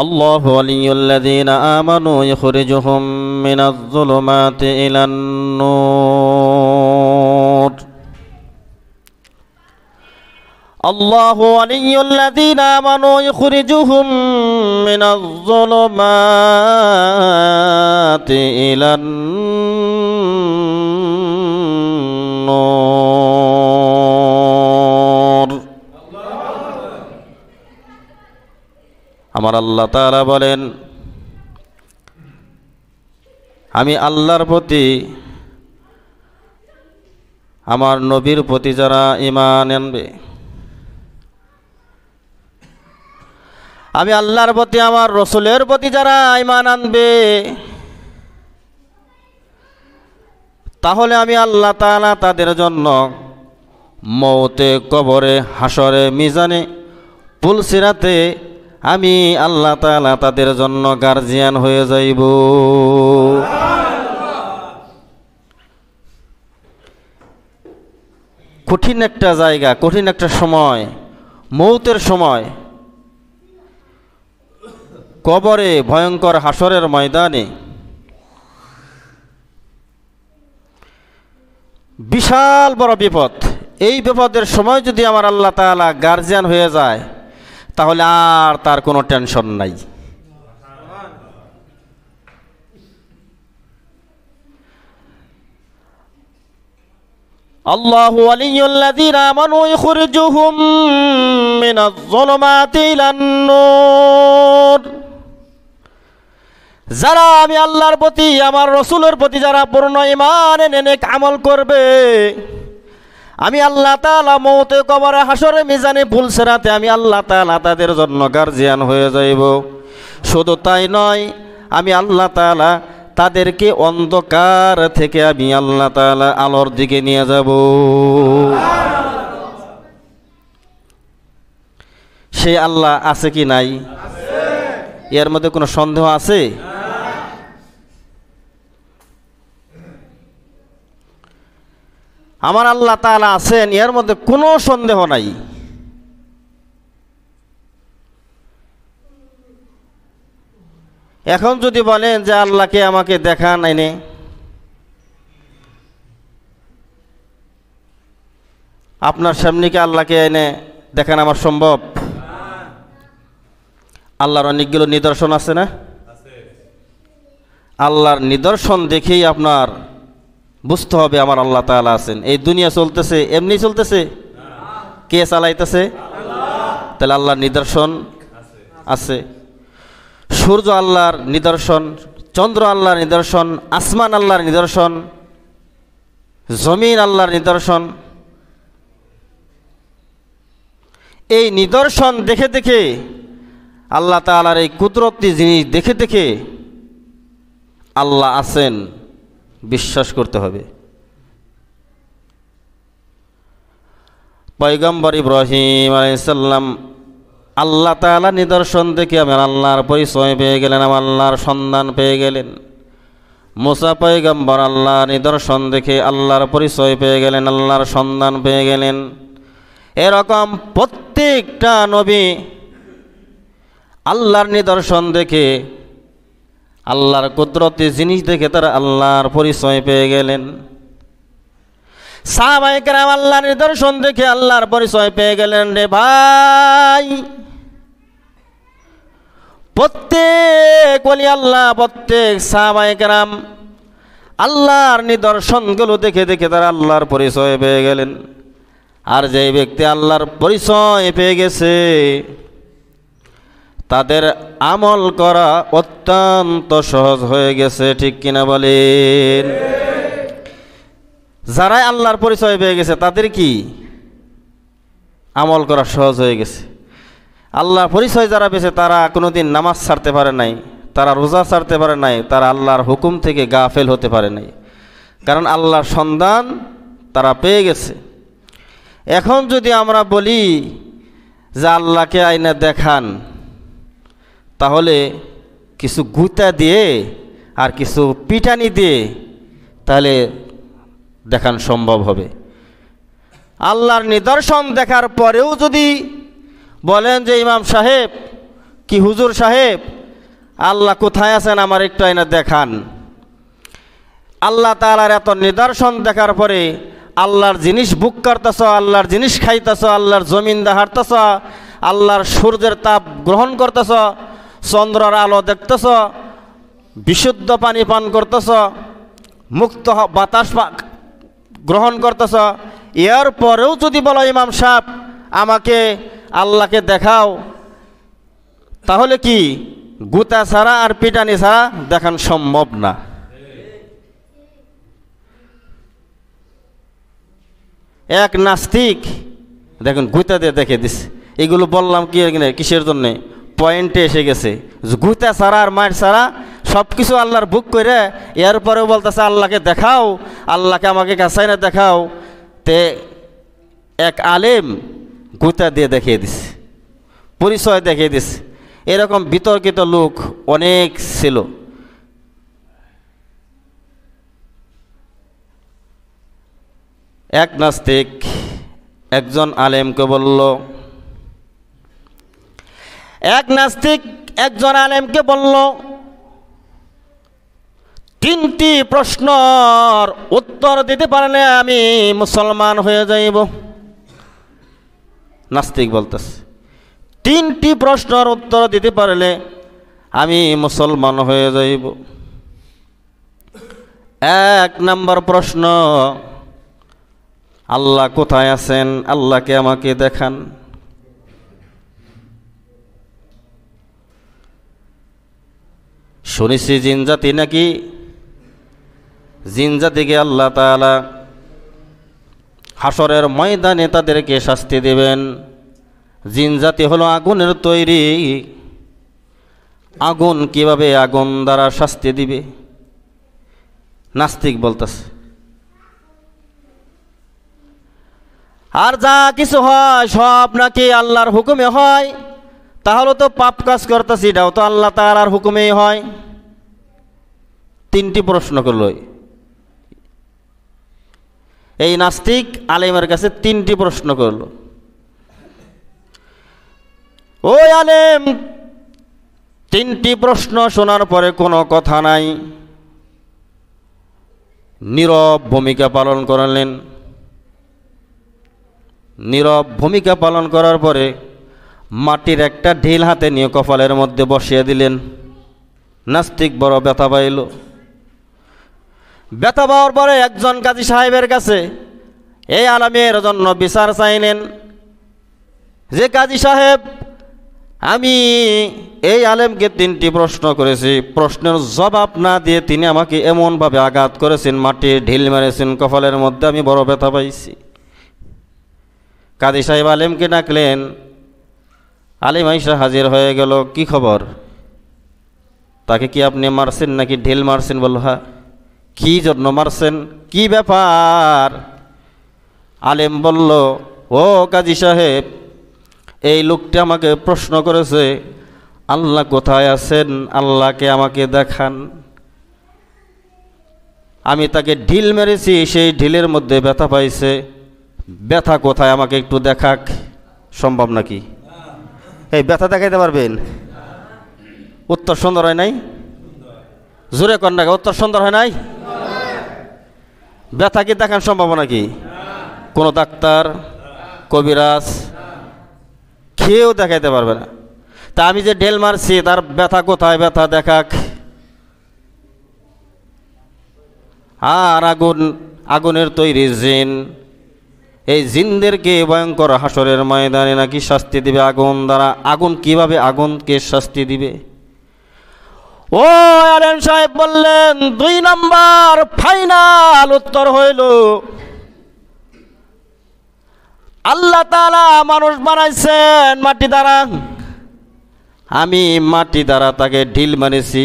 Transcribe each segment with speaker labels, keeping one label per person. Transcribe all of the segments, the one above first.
Speaker 1: الله ولي الذين آمنوا يخرجهم من الظلمات إلى النور. الله ولي الذين آمنوا يخرجهم من الظلمات إلى النور. আমার আল্লাহ তাআলা বলেন, আমি আল্লাহর প্রতি, আমার নবীর প্রতি যারা ইমান আনবে, আমি আল্লাহর প্রতি, আমার রসুলের প্রতি যারা ইমান আনবে, তাহলে আমি আল্লাহ তাআলা তাদের জন্য মৌতে কবরে হাসরে মিজানে পুলসিরাতে আমি আল্লাহ তাআলা তাদের জন্য গার্জিয়ান হয়ে যাইব। কঠিন একটা জায়গা, কঠিন একটা সময়, মৌতের সময়। কবরে ভয়ঙ্কর হাসরের ময়দানে। বিশাল বড় বিপদ। এই বিপদের সময় যদি আমার আল্লাহ তাআলা গার্জিয়ান হয়ে যায় তাহলে আর তার কোনো টেনশন নাই الله ولي الذين آمنوا يخرجهم من الظلمات إلى النور যারা আমি আল্লাহর প্রতি আমার রসুলের প্রতি যারা পূর্ণ ইমান এনে আমল করবে আমি আল্লাহ তাআলা মৌতে কবরে হাসরে মিজানে ভুল সেরাতে আমি আল্লাহ তাআলা তাদের জন্য গার্জিয়ান হয়ে যাইব। শুধু তাই নয়, আমি আল্লাহ তাআলা তাদেরকে অন্ধকার থেকে আমি আল্লাহ তাআলা আলোর দিকে নিয়ে যাব। সে আল্লাহ আছে কি নাই? এর মধ্যে কোনো সন্দেহ আছে? আমার আল্লাহ তাআলা আছেন এর মধ্যে কোনো সন্দেহ নাই। এখন যদি বলেন যে আল্লাহকে আমাকে দেখান এনে আপনার সামনে কি আল্লাহকে এনে দেখান আমার সম্ভব? আল্লাহর অনেকগুলো নিদর্শন আছে না? আল্লাহর নিদর্শন দেখেই আপনার বুঝতে হবে আমার আল্লাহ তাআলা আছেন। এই দুনিয়া চলতেছে, এমনি চলতেছে? কে চালাইতেছে? তাহলে আল্লাহর নিদর্শন আছে। সূর্য আল্লাহর নিদর্শন, চন্দ্র আল্লাহর নিদর্শন, আসমান আল্লাহর নিদর্শন, জমিন আল্লাহর নিদর্শন। এই নিদর্শন দেখে দেখে আল্লাহ তাআলার এই কুদরতি জিনিস দেখে দেখে আল্লাহ আছেন। বিশ্বাস করতে হবে। পয়গম্বর ইব্রাহিম আলাইসাল্লাম আল্লাহ তাআলা নিদর্শন দেখে আমার আল্লাহর পরিচয় পেয়ে গেলেন, আমার আল্লাহর সন্ধান পেয়ে গেলেন। মুসা পয়গম্বর আল্লাহ নিদর্শন দেখে আল্লাহর পরিচয় পেয়ে গেলেন, আল্লাহর সন্ধান পেয়ে গেলেন। এরকম প্রত্যেকটা নবী আল্লাহর নিদর্শন দেখে আল্লাহর কুদরতি জিনিস দেখে তারা আল্লাহর পরিচয় পেয়ে গেলেন। সাহাবাইকেরাম আল্লাহর নিদর্শন দেখে আল্লাহর পরিচয় পেয়ে গেলেন রে ভাই। প্রত্যেক বলি আল্লাহ, প্রত্যেক সাহাবাইকেরাম আল্লাহর নিদর্শনগুলো দেখে দেখে তারা আল্লাহর পরিচয় পেয়ে গেলেন। আর যে ব্যক্তি আল্লাহর পরিচয় পেয়ে গেছে তাদের আমল করা অত্যন্ত সহজ হয়ে গেছে, ঠিক কিনা বলেন? যারাই আল্লাহর পরিচয় পেয়ে গেছে, তাদের কি? আমল করা সহজ হয়ে গেছে। আল্লাহর পরিচয় যারা পেয়েছে, তারা কোনোদিন নামাজ ছাড়তে পারে নাই, তারা রোজা ছাড়তে পারে নাই, তারা আল্লাহর হুকুম থেকে গাফেল হতে পারে নাই। কারণ আল্লাহর সন্ধান তারা পেয়ে গেছে। এখন যদি আমরা বলি যে আল্লাহকে আইনা দেখান তাহলে কিছু গুতা দিয়ে আর কিছু পিটানি দিয়ে তাহলে দেখান সম্ভব হবে। আল্লাহর নিদর্শন দেখার পরেও যদি বলেন যে ইমাম সাহেব, কি হুজুর সাহেব, আল্লাহ কোথায় আছেন আমার একটু আইনা দেখান। আল্লাহ তালার এত নিদর্শন দেখার পরে আল্লাহর জিনিস বুক করতেছ, আল্লাহর জিনিস খাইতেছ, আল্লাহর জমিন দাহারতেছ, আল্লাহর সূর্যের তাপ গ্রহণ করতেছ চন্দ্রের আলো দেখতেছ, বিশুদ্ধ পানি পান করতেছ মুক্ত বাতাস গ্রহণ করতেছ এর পরেও যদি বলো ইমাম সাহেব, আমাকে আল্লাহকে দেখাও, তাহলে কি গুতা ছাড়া আর পিটানি ছাড়া দেখান সম্ভব না? এক নাস্তিক, দেখুন গুতা দিয়ে দেখে দিস এগুলো বললাম কি কিসের জন্যে? পয়েন্টে এসে গেছে। গুতা ছাড়া আর মায়ের ছাড়া সব কিছু আল্লাহর বুক করে, এরপরেও বলতেছে, আল্লাহকে দেখাও, আল্লাহকে আমাকে কাছাই না দেখাও। তে এক আলেম গুতা দিয়ে দেখিয়ে দিস পরিচয় দেখিয়ে দিস এরকম বিতর্কিত লোক অনেক ছিল। এক নাস্তিক একজন আলেমকে বলল এক নাস্তিক একজন আলেমকে বলল, তিনটি প্রশ্নর উত্তর দিতে পারলে আমি মুসলমান হয়ে যাইব। নাস্তিক বলতেছে, তিনটি প্রশ্নর উত্তর দিতে পারলে আমি মুসলমান হয়ে যাইব। এক নম্বর প্রশ্ন, আল্লাহ কোথায় আছেন? আল্লাহকে আমাকে দেখান? শুনেছি জিনজাতি নাকি? জিনজাতিকে আল্লাহ তাআলা হাসরের ময়দানে তাদেরকে শাস্তি দেবেন। জিনজাতি হলো আগুনের তৈরি। আগুন কীভাবে আগুন দ্বারা শাস্তি দিবে? নাস্তিক বলতেছে। আর যা কিছু হয়, সব নাকি আল্লাহর হুকুমে হয়। তাহলে তো পাপ কাজ করতেছি, এটাও তো আল্লাহ তাআলার হুকুমেই হয়। তিনটি প্রশ্ন করল। এই নাস্তিক আলেমের কাছে তিনটি প্রশ্ন করল। ওই আলেম, তিনটি প্রশ্ন শোনার পরে কোনো কথা নাই। নীরব ভূমিকা পালন করলেন। নীরব ভূমিকা পালন করার পরে মাটির একটা ঢিল হাতে নিয়ে কপালের মধ্যে বসিয়ে দিলেন। নাস্তিক বড় ব্যথা পাইল। ব্যথা পাওয়ার পরে একজন কাজী সাহেবের কাছে এই আলামের জন্য বিচার চাইলেন যে কাজী সাহেব, আমি এই আলেমকে তিনটি প্রশ্ন করেছি। প্রশ্নের জবাব না দিয়ে তিনি আমাকে এমনভাবে আঘাত করেছেন, মাটির ঢিল মেরেছেন, কপালের মধ্যে আমি বড় ব্যথা পাইছি। কাজী সাহেব আলেমকে ডাকলেন আলিম আইসা হাজির হয়ে গেল, কি খবর? তাকে কি আপনি মারছেন নাকি ঢিল মারছেন বলল হা কী জন্য মারছেন? কি ব্যাপার? আলেম বলল, ও কাজী সাহেব, এই লোকটি আমাকে প্রশ্ন করেছে, আল্লাহ কোথায় আছেন? আল্লাহকে আমাকে দেখান। আমি তাকে ঢিল মেরেছি, সেই ঢিলের মধ্যে ব্যথা পাইছে। ব্যথা কোথায়? আমাকে একটু দেখাক, সম্ভব নাকি? এই ব্যথা দেখাইতে পারবেন? উত্তর সুন্দর হয় নাই? জোরে কন্যাকে উত্তর সুন্দর হয় নাই? ব্যথা কি দেখান সম্ভব নাকি কোনো ডাক্তার, কবিরাজ খেয়েও দেখাইতে পারবে না। তা আমি যে ডেল মারছি, তার ব্যথা কোথায়? ব্যথা দেখাক। আর আগুন, আগুনের তৈরি জিন এই জিনদেরকে ভয়ঙ্কর হাসরের ময়দানে নাকি শাস্তি দিবে আগুন দ্বারা? আগুন কীভাবে আগুনকে শাস্তি দিবে? ও আরেন সাহেব বললেন, দুই নম্বর ফাইনাল উত্তর হইল, আল্লাহ তাআলা মানুষ বানাইছেন মাটি দ্বারা। আমি মাটি দ্বারা তাকে ঢিল মারেছি।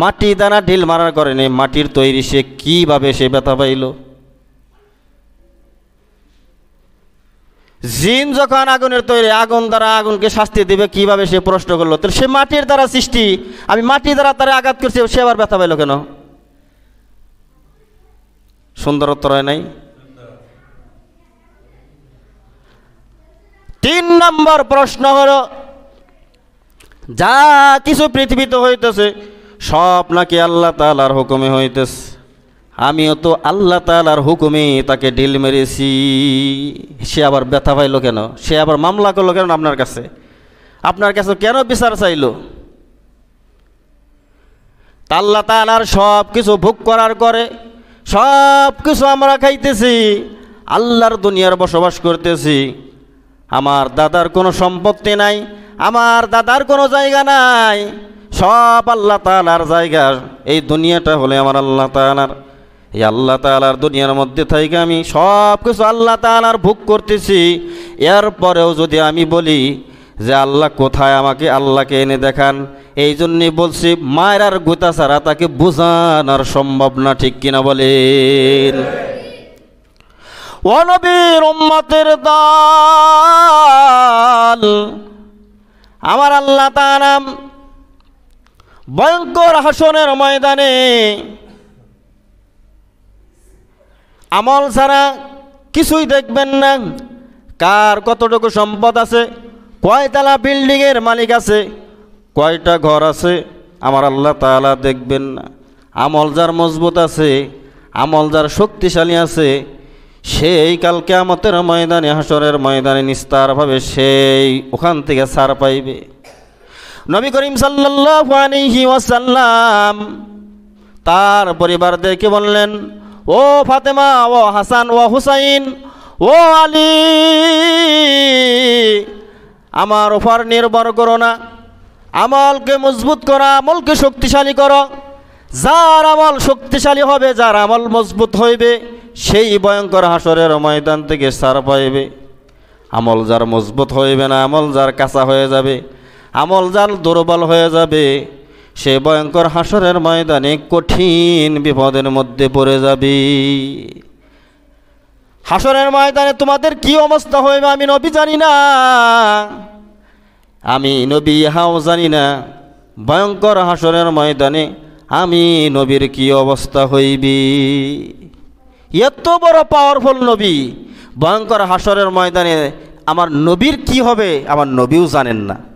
Speaker 1: মাটি দ্বারা ঢিল মারার কারণে মাটির তৈরি সে কীভাবে সে ব্যথা পাইল? জিন যখন আগুনের তৈরি, আগুন দ্বারা আগুনকে শাস্তি দিবে, কীভাবে সে প্রশ্ন করল? তাহলে সে মাটির দ্বারা সৃষ্টি। আমি মাটি দ্বারা তারা আঘাত করছি, সে আবার ব্যথা পাইল কেন? সুন্দর উত্তর হয় নাই? তিন নম্বর প্রশ্ন হলো, যা কিছু পৃথিবীতে হইতেছে, সব নাকি আল্লাহ তালার হুকুমে হইতেছে। আমিও তো আল্লাহ তালার হুকুমে তাকে ঢিল মেরেছি। সে আবার ব্যথা পাইলো কেন? সে আবার মামলা করল কেন আপনার কাছে? আপনার কাছে কেন বিচার চাইল? আল্লাহ তালার সব কিছু ভোগ করার করে সব কিছু আমরা খাইতেছি, আল্লাহর দুনিয়ার বসবাস করতেছি। আমার দাদার কোনো সম্পত্তি নাই, আমার দাদার কোনো জায়গা নাই। সব আল্লাহ তালার জায়গা। এই দুনিয়াটা হলে আমার আল্লাহ তালার এই আল্লাহ তালার দুনিয়ার মধ্যে থেকে আমি সব কিছু আল্লাহ তালার ভোগ করতেছি। এরপরেও যদি আমি বলি যে আল্লাহ কোথায় আমাকে আল্লাহকে এনে দেখান, এই জন্যে বলছি মায়ের আর গোতা ছাড়া তাকে বোঝানোর সম্ভব না, ঠিক কিনা বলেন? অনবীর আমার আল্লাহ তানাম ভয়ঙ্কর হাসনের ময়দানে আমল ছাড়া কিছুই দেখবেন না। কার কতটুকু সম্পদ আছে, কয়তলা বিল্ডিংয়ের মালিক আছে, কয়টা ঘর আছে, আমার আল্লাহ তালা দেখবেন না। আমল যার মজবুত আছে, আমল যার শক্তিশালী আছে, সেই কালকে আমাদের ময়দানে হাসরের ময়দানে নিস্তারভাবে সেই ওখান থেকে সার পাইবে। নবী করিম আলাইহি ওয়াসাল্লাম তার পরিবারদেরকে বললেন ও ফাতেমা, ও হাসান, ও হুসাইন, ও আলী, আমার ওপর নির্ভর করো না। আমলকে মজবুত করা, আমলকে শক্তিশালী করো। যার আমল শক্তিশালী হবে, যার আমল মজবুত হইবে, সেই ভয়ঙ্কর হাসরের ময়দান থেকে সার পাইবে। আমল যার মজবুত হইবে না, আমল যার কাঁচা হয়ে যাবে, আমল যার দুর্বল হয়ে যাবে সে ভয়ঙ্কর হাসরের ময়দানে কঠিন বিপদের মধ্যে পড়ে যাবে। হাসরের ময়দানে তোমাদের কি অবস্থা হইবে আমি নবী জানি না। আমি নবী ইহাও জানি না। ভয়ঙ্কর হাসরের ময়দানে আমি নবীর কি অবস্থা হইবি। এত বড় পাওয়ারফুল নবী। ভয়ঙ্কর হাসরের ময়দানে আমার নবীর কি হবে আমার নবীও জানেন না।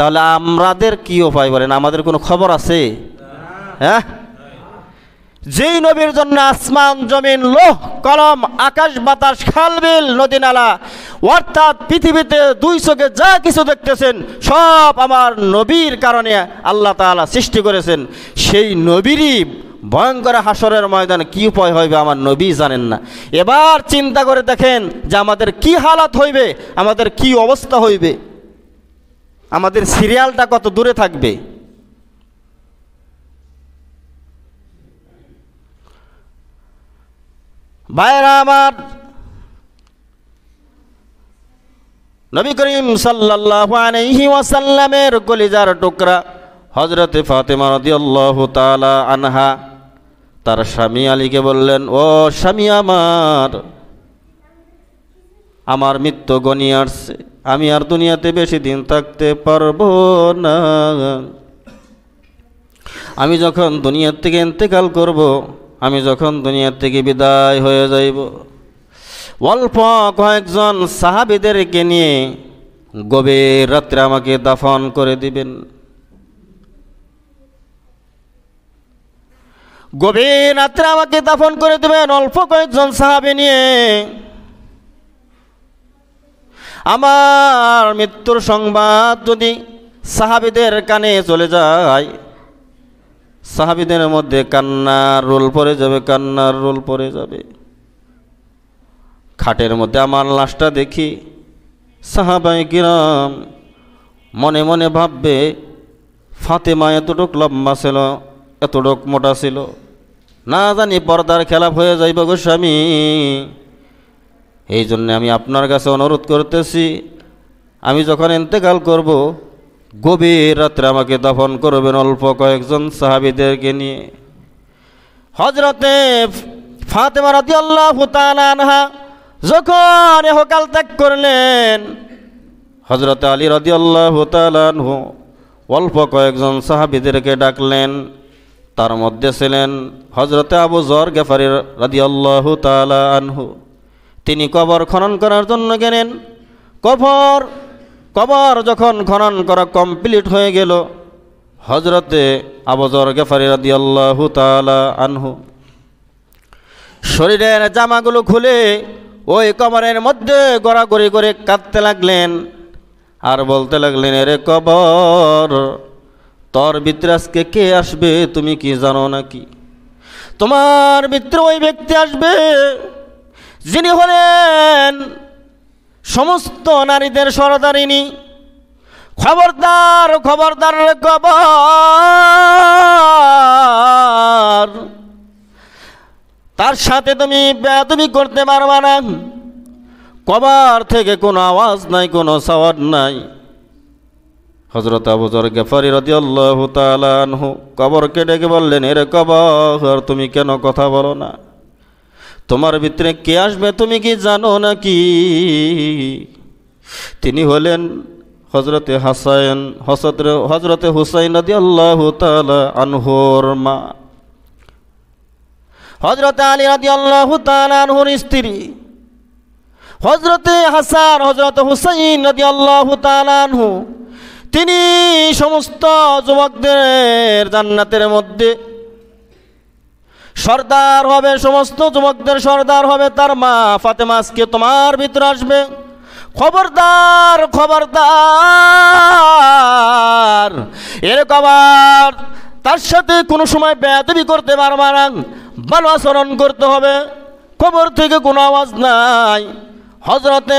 Speaker 1: তাহলে আমাদের কি উপায় বলেন? আমাদের কোনো খবর আছে? হ্যাঁ? যেই নবীর জন্য আসমান, জমিন, লোহ, কলম, আকাশ, বাতাস খালবিল নদী, নালা, অর্থাৎ পৃথিবীতে দুই চোখে যা কিছু দেখতেছেন, সব আমার নবীর কারণে আল্লাহ তাআলা সৃষ্টি করেছেন। সেই নবীরই ভয়ঙ্কর হাসরের ময়দানে কি উপায় হইবে আমার নবী জানেন না। এবার চিন্তা করে দেখেন যে আমাদের কি হালাত হইবে, আমাদের কি অবস্থা হইবে। আমাদের সিরিয়ালটা কত দূরে থাকবে? ভাইরা আমার, নবী করিম ওয়াসাল্লামের কলিজার টুকরা হজরতে ফাতেমা রাদিয়াল্লাহু তাআলা আনহা, তার স্বামী আলীকে বললেন, ও স্বামী আমার আমার মৃত্যু গনি আসছে আমি আর দুনিয়াতে বেশি দিন থাকতে পারব না। আমি যখন দুনিয়ার থেকে ইন্তেকাল করব, আমি যখন দুনিয়ার থেকে বিদায় হয়ে যাইব। অল্প কয়েকজন সাহাবিদেরকে নিয়ে গভীর রাত্রে আমাকে দাফন করে দিবেন। গভীর রাত্রে আমাকে দাফন করে দেবেন অল্প কয়েকজন সাহাবি নিয়ে। আমার মৃত্যুর সংবাদ যদি সাহাবিদের কানে চলে যায়, সাহাবিদের মধ্যে কান্নার রোল পড়ে যাবে, কান্নার রোল পড়ে যাবে। খাটের মধ্যে আমার লাশটা দেখি সাহাবাই কিরাম মনে মনে ভাববে, ফাতেমা এতটুক লম্বা ছিল, এতটুক মোটা ছিল। না জানি পর্দার খেলাপ হয়ে যাইব গোস্বামী এই জন্য আমি আপনার কাছে অনুরোধ করতেছি, আমি যখন ইন্তেকাল করব, গভীর রাত্রে আমাকে দফন করবেন অল্প কয়েকজন সাহাবিদেরকে নিয়ে। হজরতে ফাতেমা রাতি আল্লাহ আনহা যখন এহকাল ত্যাগ করলেন হজরত আলী রাদি আল্লাহ তালানহু অল্প কয়েকজন সাহাবিদেরকে ডাকলেন। তার মধ্যে ছিলেন হজরতে আবু জর গেফারি রাদি আল্লাহ তালা আনহু। তিনি কবর খনন করার জন্য গেলেন। কবর কবর যখন খনন করা কমপ্লিট হয়ে গেল হজরতে আবজর গেফারি রাদি আল্লাহ তালা আনহু। শরীরের জামাগুলো খুলে ওই কবরের মধ্যে গড়াগড়ি করে কাঁদতে লাগলেন আর বলতে লাগলেন, এরে কবর, তোর ভিতরে আজকে কে আসবে? তুমি কি জানো নাকি? তোমার ভিতরে ওই ব্যক্তি আসবে। যিনি হলেন সমস্ত নারীদের সরদারিনী, খবরদার খবরদার রে কবর তার সাথে তুমি তুমি করতে পারবা না। কবর থেকে কোনো আওয়াজ নাই, কোনো সাওয়ার নাই। হজরত আবুজর গেফারি রদি আল্লাহ তালানহু কবরকে ডেকে বললেন, এরে কবর, তুমি কেন কথা বলো না? তোমার ভিতরে কে আসবে তুমি কি জানো নাকি? তিনি হলেন হজরতে হাসাইন হসরতে হজরতে হুসাইন নদী আল্লাহ তালা আনহোর মা। হজরতে আলী রাদি আল্লাহ আনহুর স্ত্রী। হজরতে হাসান হজরত হুসাইন নদী আল্লাহ আনহু। তিনি সমস্ত যুবকদের জান্নাতের মধ্যে সর্দার হবে, সমস্ত যুবকদের সর্দার হবে, তার মা ফাতেমা আজকে তোমার ভিতরে আসবে। খবরদার খবরদার। এরকম তার সাথে কোনো সময় বেয়াদবি করতে পারবা না। ভালো আচরণ করতে হবে। খবর থেকে কোনো আওয়াজ নাই। হজরতে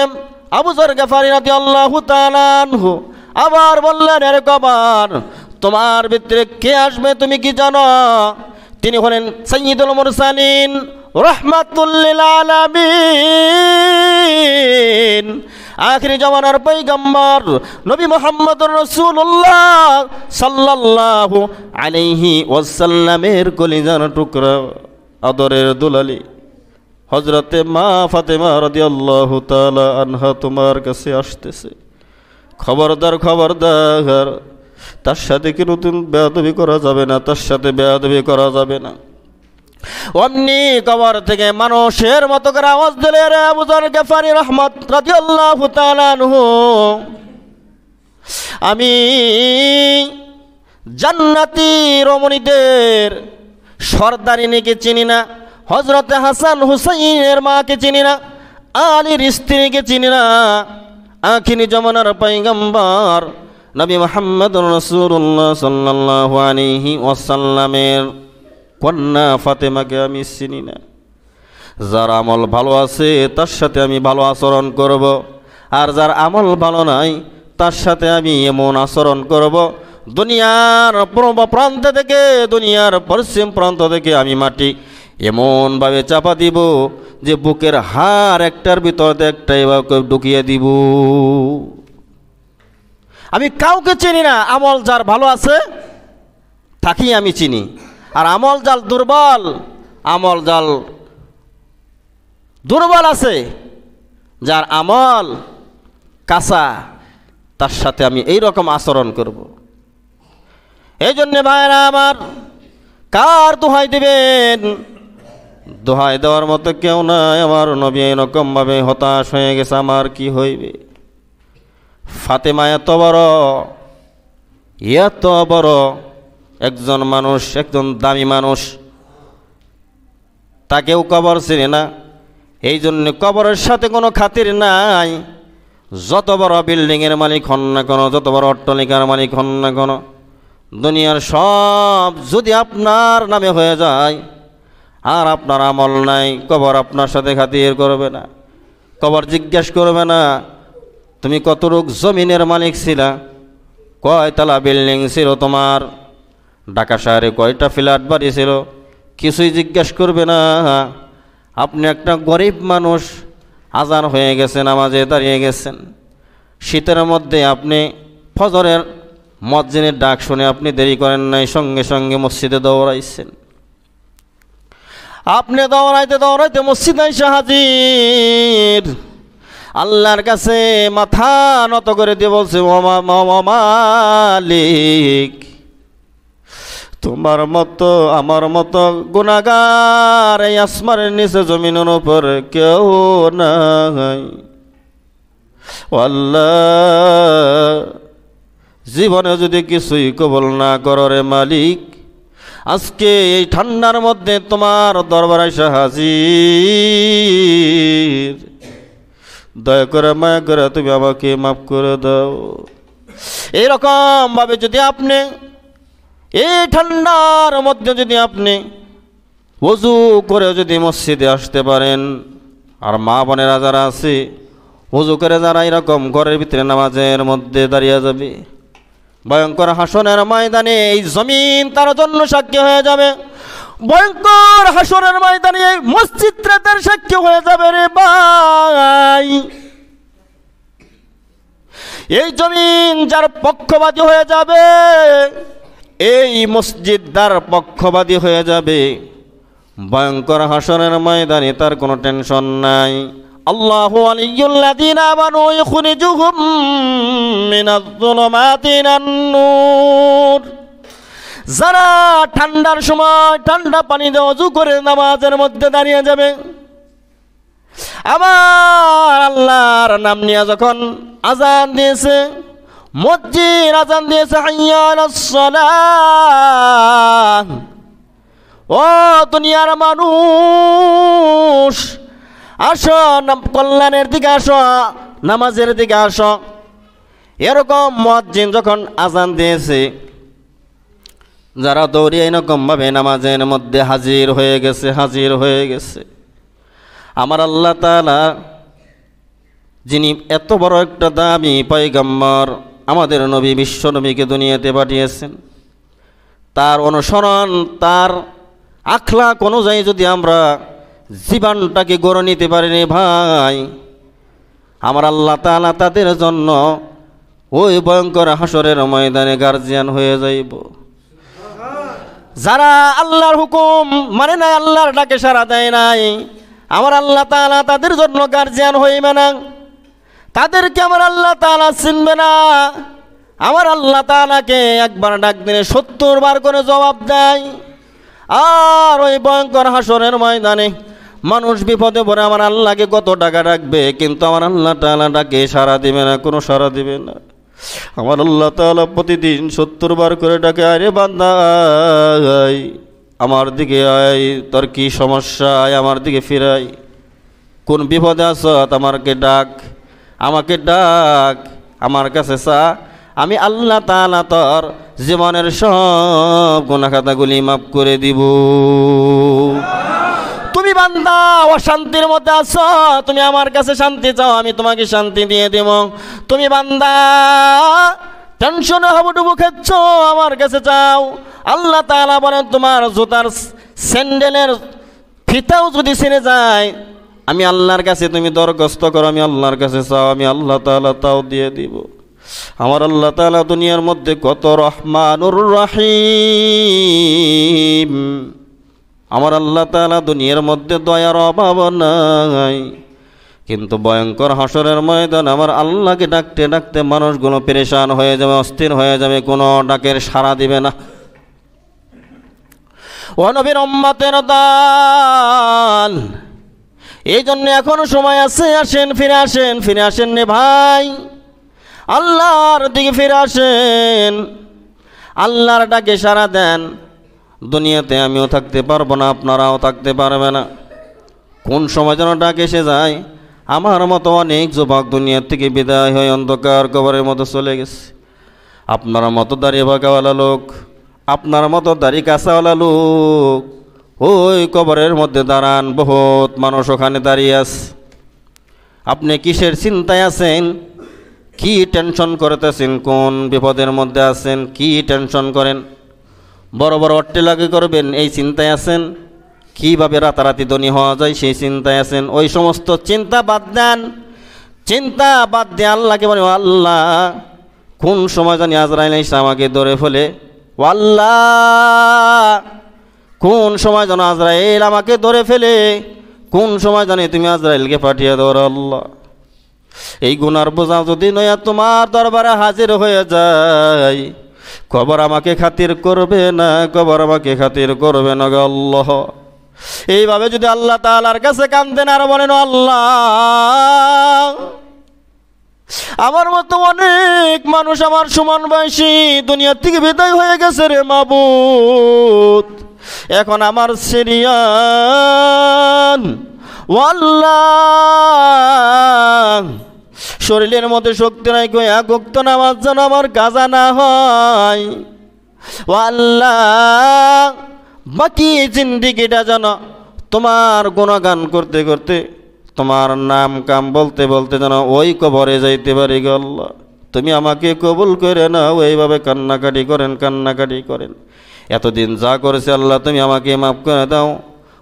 Speaker 1: আবুজর গেফারি রাতি আল্লাহ তালানহু আবার বললেন, এরকম তোমার ভিতরে কে আসবে তুমি কি জানো? তিনি হলেন সৈয়দুল মুরসালিন রহমাতুল্লিল আলামিন। আখিরি জমানার পৈগম্বর নবী মোহাম্মদ রসুল্লাহ সাল্লাল্লাহু আলাইহি ওয়াসাল্লামের কলিজার টুকরা, আদরের দুলালি হজরতে মা ফাতেমা রাদিয়াল্লাহু তাআলা আনহা তোমার কাছে আসতেছে। খবরদার খবরদার তার সাথে কি নতুন বেয়াদবি করা যাবে না, তার সাথে বেয়াদবি করা যাবে না। অমনি কবর থেকে মানুষের মতো করে আওয়াজ দিলে রে আবুজার গেফারি রহমত আনহু, আমি জান্নাতি রমণীদের সর্দারিনীকে চিনি না হজরতে হাসান হুসাইনের মাকে চিনি না, আলীর স্ত্রীকে চিনি না, আখিরি জমানার পৈগম্বর নবী মোহাম্মদ রসুল্লাহ সাল্লাহ আলিহি ওয়াসাল্লামের কন্যা ফাতেমাকে আমি চিনি না। যার আমল ভালো আছে, তার সাথে আমি ভালো আচরণ করব। আর যার আমল ভালো নাই, তার সাথে আমি এমন আচরণ করব। দুনিয়ার পূর্ব প্রান্ত থেকে, দুনিয়ার পশ্চিম প্রান্ত থেকে আমি মাটি এমনভাবে চাপা দিব যে বুকের হার একটার ভিতরে একটা এভাবে ঢুকিয়ে দিব। আমি কাউকে চিনি না, আমল যার ভালো আছে, তাকেই আমি চিনি। আর আমল জাল দুর্বল, আমল জাল দুর্বল আছে, যার আমল কাঁচা, তার সাথে আমি এই রকম আচরণ করব। এই জন্যে ভাইরা আমার, কার দোহাই দেবেন? দোহাই দেওয়ার মতো কেউ নাই আমার নবী, এরকমভাবে হতাশ হয়ে গেছে, আমার কি হইবে? ফাতেমা এত বড় এত বড় একজন মানুষ, একজন দামি মানুষ। তাকেও কবর চিনে না। এই জন্য কবরের সাথে কোনো খাতির নাই। যত বড় বিল্ডিংয়ের মালিক হন না কোনো, যত বড় অট্টলিকার মালিক হন না কোনো, দুনিয়ার সব যদি আপনার নামে হয়ে যায়, আর আপনার আমল নাই, কবর আপনার সাথে খাতির করবে না, কবর জিজ্ঞেস করবে না তুমি কতটুক জমিনের মালিক ছিলা? কয়তলা বিল্ডিং ছিল তোমার? ঢাকা শহরে কয়টা ফ্ল্যাট বাড়ি ছিল? কিছুই জিজ্ঞেস করবে না। আপনি একটা গরিব মানুষ, আজান হয়ে গেছেন আমাজে দাঁড়িয়ে গেছেন। শীতের মধ্যে আপনি ফজরের মসজিদের ডাক শুনে আপনি দেরি করেন নাই, সঙ্গে সঙ্গে মসজিদে দৌড়াইছেন। আপনি দৌড়াইতে দৌড়াইতে মসজিদ হাজির। আল্লাহর কাছে মাথা নত করে দিয়ে বলছে মালিক, তোমার মতো, আমার মতো গুণাগার এই আসমানের নিচে জমিনের উপর কেউ নাই। আল্লাহ, জীবনে যদি কিছুই কবল না করো মালিক, আজকে এই ঠান্ডার মধ্যে তোমার দরবার এসে দয়া করে মায়া করে তুমি আমাকে মাফ করে দাও। এইরকম ভাবে যদি আপনি, এই ঠান্ডার মধ্যে যদি আপনি অজু করে যদি মসজিদে আসতে পারেন, আর মা বোনেরা যারা আছে, অজু করে যারা এরকম ঘরের ভিতরে নামাজের মধ্যে দাঁড়িয়ে যাবে, ভয়ঙ্কর হাসনের ময়দানে এই জমিন তার জন্য সাক্ষী হয়ে যাবে। ভয়ঙ্কর হাসনের ময়দানে এই মসজিদটা তার সাক্ষী হয়ে যাবে রে ভাই। এই জমিন যার পক্ষবাদী হয়ে যাবে, এই মসজিদ তার পক্ষবাদী হয়ে যাবে। ভয়ঙ্কর হাসনের ময়দানে তার কোনো টেনশন নাই। আল্লাহু আলিয়ুল্লাযীনা আমানু ইখরিজুহুম মিনাজ-যুলুমাতি ইলান-নূর। যারা ঠান্ডার সময় ঠান্ডা পানিতে অজু করে নামাজের মধ্যে দাঁড়িয়ে যাবে আমার আল্লাহর নাম নিয়ে যখন আজান দিয়েছে, মসজিদ আজান দিয়েছে ও দুনিয়ার মানুষ, আসো কল্যাণের দিকে আসো, নামাজের দিকে আসো। এরকম মসজিদ যখন আজান দিয়েছে যারা দৌড়ে এরকমভাবে নামাজের মধ্যে হাজির হয়ে গেছে, হাজির হয়ে গেছে। আমার আল্লাহ তাআলা যিনি এত বড় একটা দামি পয়গম্বর আমাদের নবী, বিশ্ব নবীকে দুনিয়াতে পাঠিয়েছেন। তার অনুসরণ, তার আখলাক অনুযায়ী যদি আমরা জীবনটাকে গড়ে নিতে পারিনি ভাই, আমার আল্লাহ তাআলা তাদের জন্য ওই ভয়ঙ্কর হাসরের ময়দানে গার্জিয়ান হয়ে যাইব। যারা আল্লাহর হুকুম মানে নাই, আল্লাহর ডাকে সারা দেয় নাই, আমার আল্লাহ তালা তাদের জন্য গার্জিয়ান হইবে না। তাদেরকে আমার আল্লাহ তালা চিনবে না। আমার আল্লাহ তালাকে একবার ডাক দিলে সত্তর বার করে জবাব দেয়। আর ওই ভয়ঙ্কর হাসরের ময়দানে মানুষ বিপদে পড়ে, আমার আল্লাহকে কত টাকা ডাকবে, কিন্তু আমার আল্লাহ তালা ডাকে সারা দিবে না, কোনো সারা দিবে না। আমার আল্লাহ তাআলা প্রতিদিন সত্তর বার করে ডাকে, আরে বান্দা আমার দিকে আয়, তোর কি সমস্যা? আয়, আমার দিকে ফিরাই। কোন বিপদে আছ আমাকে ডাক আমাকে ডাক, আমার কাছে চা। আমি আল্লাহ তাআলা তোর জীবনের সব গুণাখাতাগুলি মাফ করে দিব। তুমি বান্দা, অশান্তির মধ্যে আছো, তুমি আমার কাছে শান্তি চাও, আমি তোমাকে শান্তি দিয়ে দেব। তুমি বান্দা, টেনশনে হাবুডুবু খাচ্ছ, আমার কাছে চাও। আল্লাহ তাআলা বলেন, তোমার জুতার স্যান্ডেলের ফিতাও যদি ছেড়ে যায়, আমি আল্লাহর কাছে তুমি দরখাস্ত করো, আমি আল্লাহর কাছে চাও, আমি আল্লাহ তাআলা তাও দিয়ে দিব। আমার আল্লাহ তাআলা দুনিয়ার মধ্যে কত রহমানুর রহিম। আমার আল্লাহ তাআলা দুনিয়ার মধ্যে দয়ার অভাব নাই। কিন্তু ভয়ঙ্কর হাসরের ময়দান আমার আল্লাহকে ডাকতে ডাকতে মানুষগুলো পেরেশান হয়ে যাবে, অস্থির হয়ে যাবে, কোনো ডাকের সাড়া দিবে না। ও নবীর উম্মতের দাল, এই জন্য এখনও সময় আছে, আসেন, ফিরে আসেন ফিরে আসেন রে ভাই। আল্লাহর দিকে ফিরে আসেন, আল্লাহর ডাকে সারা দেন। দুনিয়াতে আমিও থাকতে পারব না, আপনারাও থাকতে পারবে না। কোন সময় যেন ডাক এসে যায়, আমার মতো অনেক যুবক দুনিয়ার থেকে বিদায় হয়ে অন্ধকার কবরের মতো চলে গেছে। আপনার মতো দাঁড়িয়ে ভাগাওয়ালা লোক, আপনার মতো দাড়ি কাঁচাওয়ালা লোক, ওই কবরের মধ্যে দাঁড়ান, বহুত মানুষ ওখানে দাঁড়িয়ে আছে। আপনি কিসের চিন্তায় আছেন? কি টেনশন করতেছেন? কোন বিপদের মধ্যে আছেন? কি টেনশন করেন? বড় বড় অট্টেলাকে করবেন, এই চিন্তায় আছেন? কীভাবে রাতারাতি ধনী হওয়া যায় সেই চিন্তায় আছেন? ওই সমস্ত চিন্তা বাদ দেন। চিন্তা বাদ দিয়ে আল্লাহকে বলে "ও আল্লাহ, কোন সময় জানি আজরাইল এসে আমাকে ধরে ফেলে? আল্লাহ, কোন সময় যেন আজরাইল আমাকে ধরে ফেলে? কোন সময় জানি তুমি আজরাইলকে পাঠিয়ে দাও রে আল্লাহ? এই গুনার বোঝা যদি নয়া তোমার দরবারে হাজির হয়ে যায় কবর আমাকে খাতির করবে না, কবর আমাকে খাতির করবে না আল্লাহ। এইভাবে যদি আল্লাহ তাআলার কাছে কান্দেন আর বলেন, আল্লাহ, আমার মতো অনেক মানুষ আমার সমান বয়সী দুনিয়ার থেকে বিদায় হয়ে গেছে রে মাবুদ। এখন আমার সিরিয়ান, ওয়াল্লাহ শরীরের মধ্যে শক্তি নাই কই এক উক্ত নামাজ যেন আমার গাজা না হয়। আল্লাহ, বাকি জিন্দিগিটা যেন তোমার গুণগান করতে করতে, তোমার নাম কাম বলতে বলতে যেন ওই কবরে যাইতে পারি গো আল্লাহ। তুমি আমাকে কবুল করে নাও, এইভাবে কান্নাকাটি করেন কান্নাকাটি করেন। এতদিন যা করেছে আল্লাহ, তুমি আমাকে মাফ করে দাও।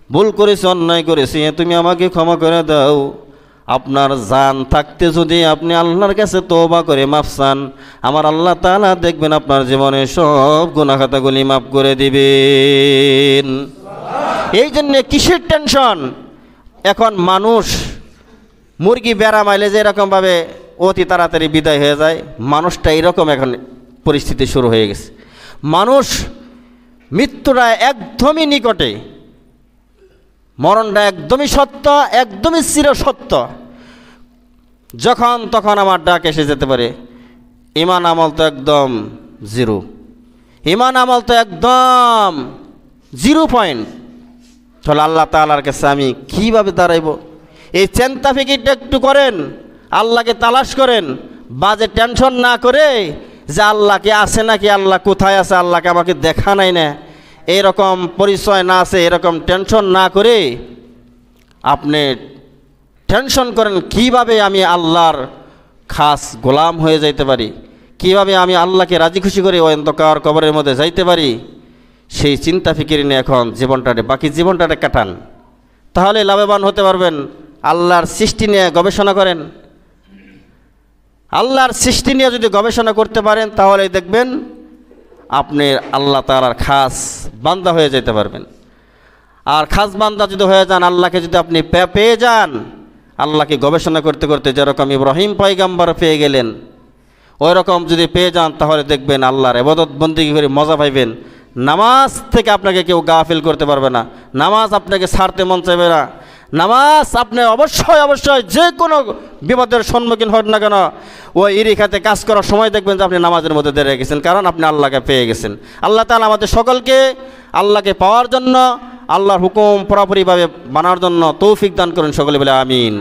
Speaker 1: ভুল করেছি, অন্যায় করেছি, তুমি আমাকে ক্ষমা করে দাও। আপনার জান থাকতে যদি আপনি আল্লাহর কাছে তোবা করে মাফ চান, আমার আল্লাহ তালা দেখবেন আপনার জীবনে সব গুণাখাতাগুলি মাফ করে দিবেন। এই জন্যে কিসের টেনশন? এখন মানুষ মুরগি, বেড়া, মাইলে যে এরকমভাবে অতি তাড়াতাড়ি বিদায় হয়ে যায়, মানুষটা এরকম এখন পরিস্থিতি শুরু হয়ে গেছে। মানুষ মৃত্যুটা একদমই নিকটে মরণটা একদমই সত্য, একদমই চির সত্য। যখন তখন আমার ডাক এসে যেতে পারে, ইমান আমল তো একদম জিরো। ইমান আমল তো একদম জিরো পয়েন্ট। তাহলে আল্লাহ তালার কাছে আমি কীভাবে দাঁড়াইব? এই চিন্তা ফিকিরটা একটু করেন, আল্লাহকে তালাশ করেন, বাজে টেনশন না করে যে আল্লাহকে আছে নাকি, আল্লাহ কোথায় আছে, আল্লাহকে আমাকে দেখা নাই না। এরকম পরিচয় না আছে, এরকম টেনশন না করে আপনি টেনশন করেন, কীভাবে আমি আল্লাহর খাস গোলাম হয়ে যাইতে পারি? কীভাবে আমি আল্লাহকে রাজি খুশি করে অন্ধকার কবরের মধ্যে যাইতে পারি? সেই চিন্তা ফিকির নিয়ে এখন জীবনটারে, বাকি জীবনটারে কাটান। তাহলে লাভবান হতে পারবেন। আল্লাহর সৃষ্টি নিয়ে গবেষণা করেন। আল্লাহর সৃষ্টি নিয়ে যদি গবেষণা করতে পারেন তাহলে দেখবেন আপনি আল্লাহ তালার খাস বান্দা হয়ে যেতে পারবেন। আর খাস বান্দা যদি হয়ে যান, আল্লাহকে যদি আপনি পেয়ে যান, আল্লাহকে গবেষণা করতে করতে যেরকম ইব্রাহিম পয়গাম্বার পেয়ে গেলেন ওই রকম যদি পেয়ে যান, তাহলে দেখবেন আল্লাহর এবাদত বন্দি করে মজা পাইবেন। নামাজ থেকে আপনাকে কেউ গাফিল করতে পারবে না। নামাজ আপনাকে ছাড়তে মন চাইবে না। নামাজ আপনি অবশ্যই অবশ্যই যে কোনো বিপদের সম্মুখীন হন না কেন ওই ইরিখাতে কাজ করার সময় দেখবেন যে আপনি নামাজের মধ্যে দেড়ে গেছেন, কারণ আপনি আল্লাহকে পেয়ে গেছেন। আল্লাহ তালা আমাদের সকলকে আল্লাহকে পাওয়ার জন্য, আল্লাহর হুকুম পুরাপুরিভাবে মানার জন্য তৌফিক দান করুন সকলে বলে আমিন।